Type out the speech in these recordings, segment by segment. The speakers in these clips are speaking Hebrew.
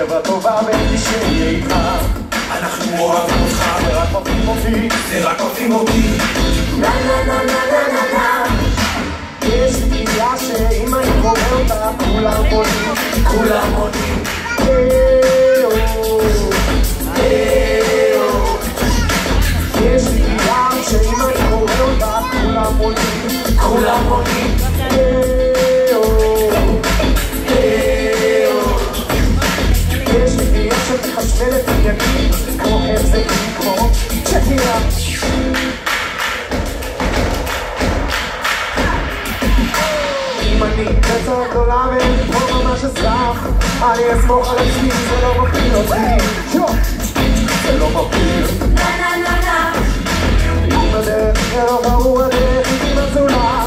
חברה טובה ואין לי שיהיה איתך אנחנו אוהבים אותך, זה רק מפעים אותי. זה רק מפעים אותי. נה נה נה נה נה נה נה יש לי קריאה שאם אני קורא אותה כולם בונים כולם עונים, היי-הו, היי-הו. יש לי קריאה שאם אני קורא אותה כולם בונים כולם עונים, melody and beat Go ahead, say come on, check it out Mannik, co kolamy, to ma nasze staw Ale jest mo, ale śmij, celowo chwilą drzwi Celowo chwilą Na na na na Uwedy, celowo uwedy, nie ma zula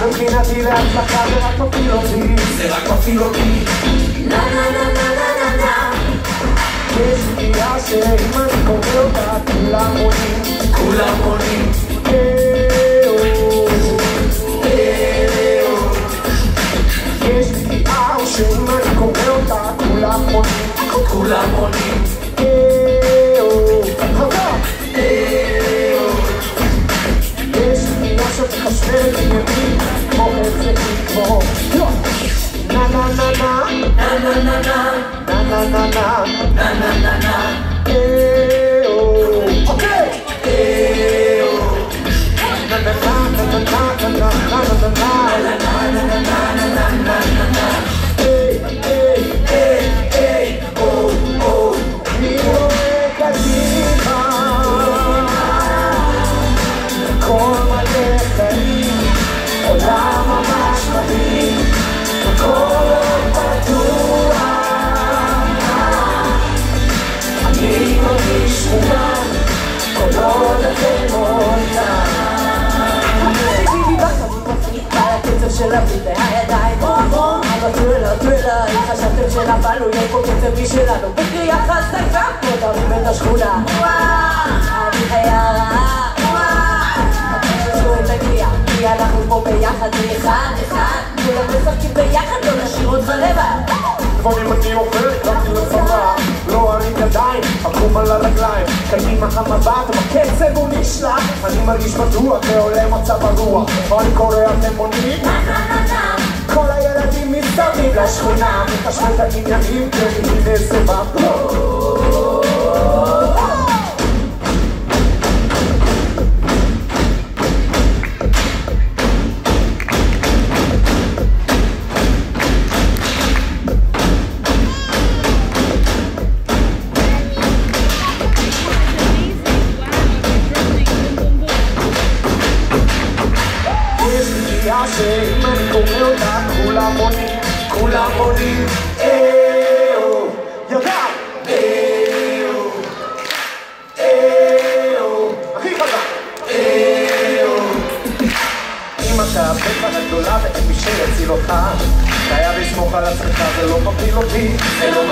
Zamknij na tyle, dla każdy, jak po chwilą drzwi Jak po chwilą drzwi Na na na na. Σέρμαν κομμάτα κουλαμονή Κουλαμονή Τέο Τέο Yes, we are Σέρμαν κομμάτα κουλαμονή Κουλαμονή Τέο Τέο Yes, we are Σέρμαν κομμάτα κουλαμονή Na na na na na na na na na na na na na na na אם חשבתם שנפלנו יש פה קצב משלנו. בקריאה חזקה פותרים את השכונה. אני חיה רעה. פה אחד אחד. כולם משחקים ביחד לא נשאיר אותך לבד. לצבא, לא ארים ידיים, עקום על הרגליים, קדימה המבט, בקצב הוא מרגיש בטוח, ועולה מצב הרוח, אני suena mientras suelta niña libre y de ese vapor. Hãy subscribe cho kênh Ghiền Mì Gõ Để không bỏ lỡ những video hấp dẫn כולם על עצמך, זה לא זה לא